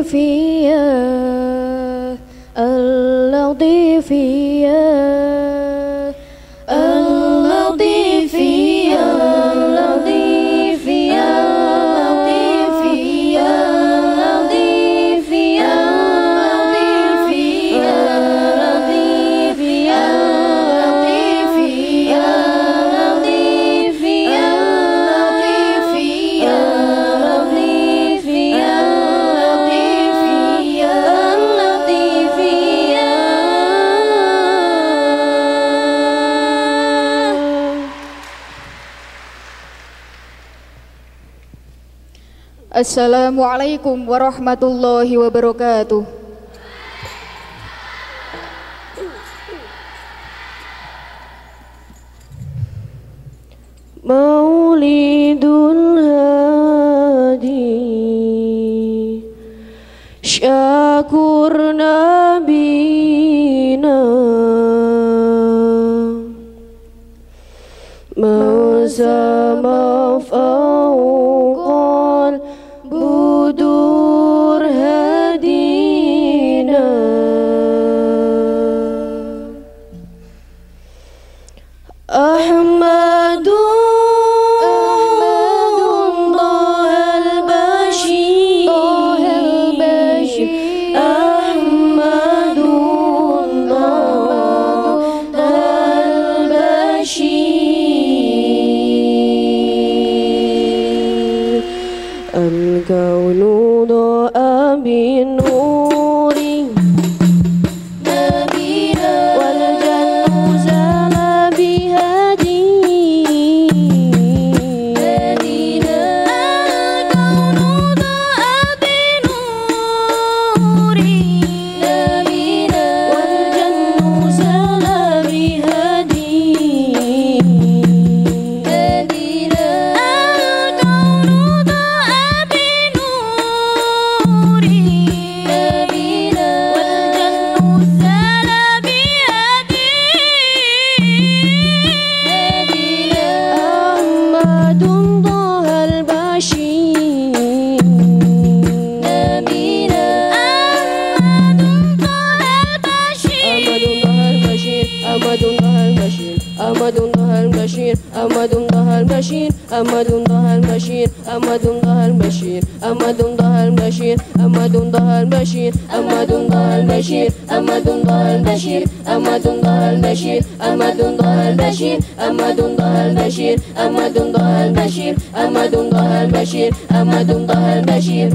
اللطيفية اللطيفية Assalamualaikum warahmatullahi wabarakatuh. Maulidun hadi Syakur Nabi. أحمد طه البشير. أحمد طه البشير. الكون ضاء بالنور أحمد طه البشير أحمد طه البشير أحمد طه البشير أحمد طه البشير أحمد طه البشير أحمد طه البشير أحمد طه البشير أحمد طه البشير أحمد طه البشير أحمد طه البشير أحمد طه البشير أحمد طه البشير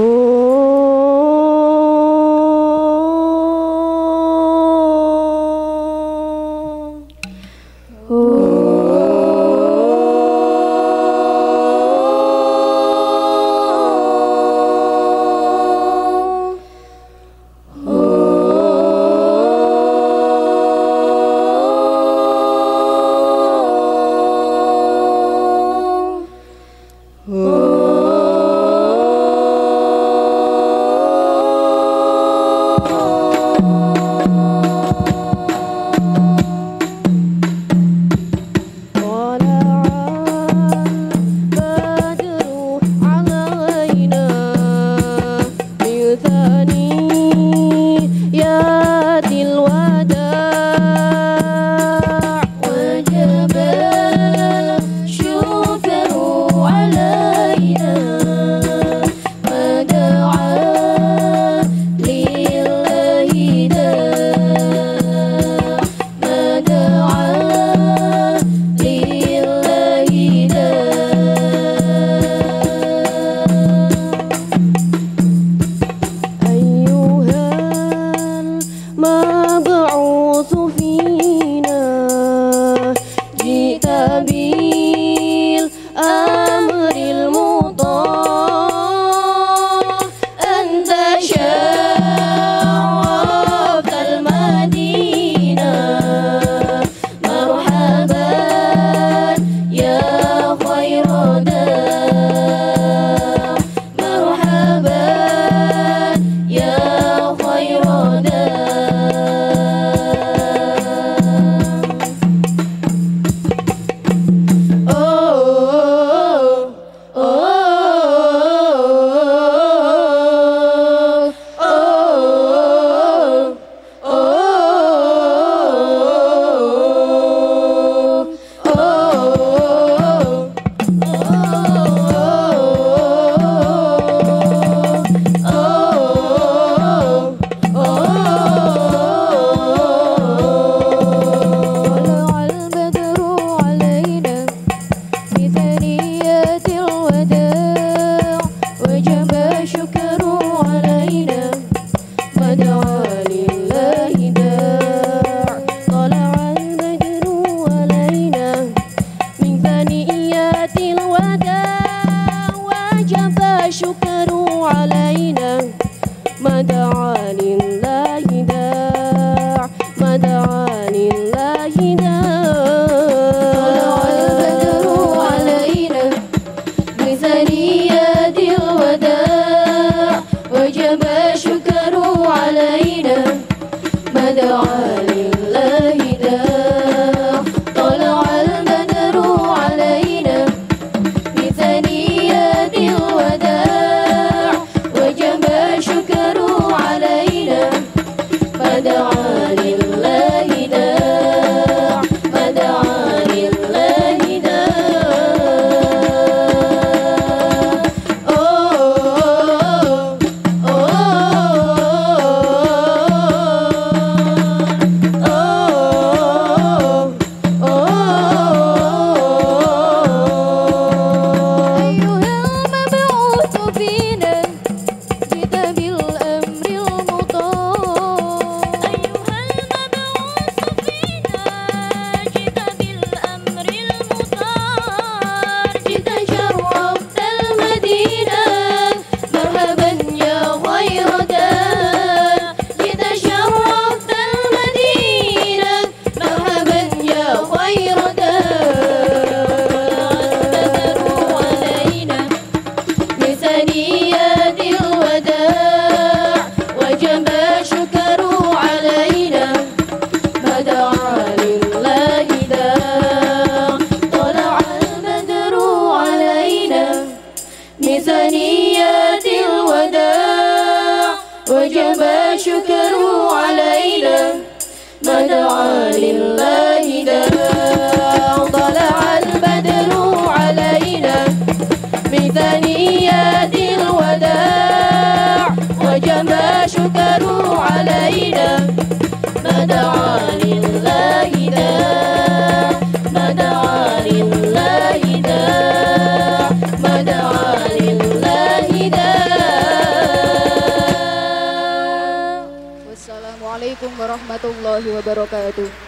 Oh. be ما مدعا وجب شكره علينا. ما دعا لله warahmatullahi wabarakatuh.